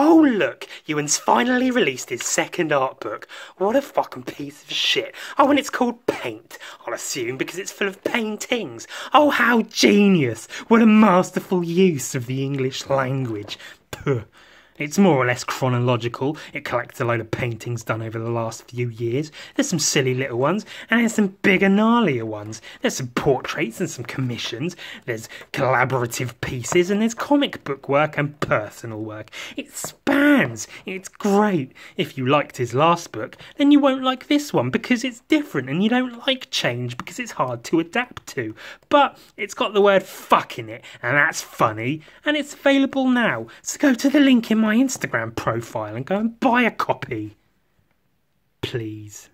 Oh, look, Ewan's finally released his second art book. What a fucking piece of shit. Oh, and it's called Paint, I'll assume, because it's full of paintings. Oh, how genius. What a masterful use of the English language. Puh. It's more or less chronological. It collects a load of paintings done over the last few years. There's some silly little ones, and there's some bigger, gnarlier ones. There's some portraits and some commissions. There's collaborative pieces, and there's comic book work and personal work. It It's great. If you liked his last book, then you won't like this one because it's different, and you don't like change because it's hard to adapt to. But it's got the word fuck in it, and that's funny, and it's available now. So go to the link in my Instagram profile and go and buy a copy. Please.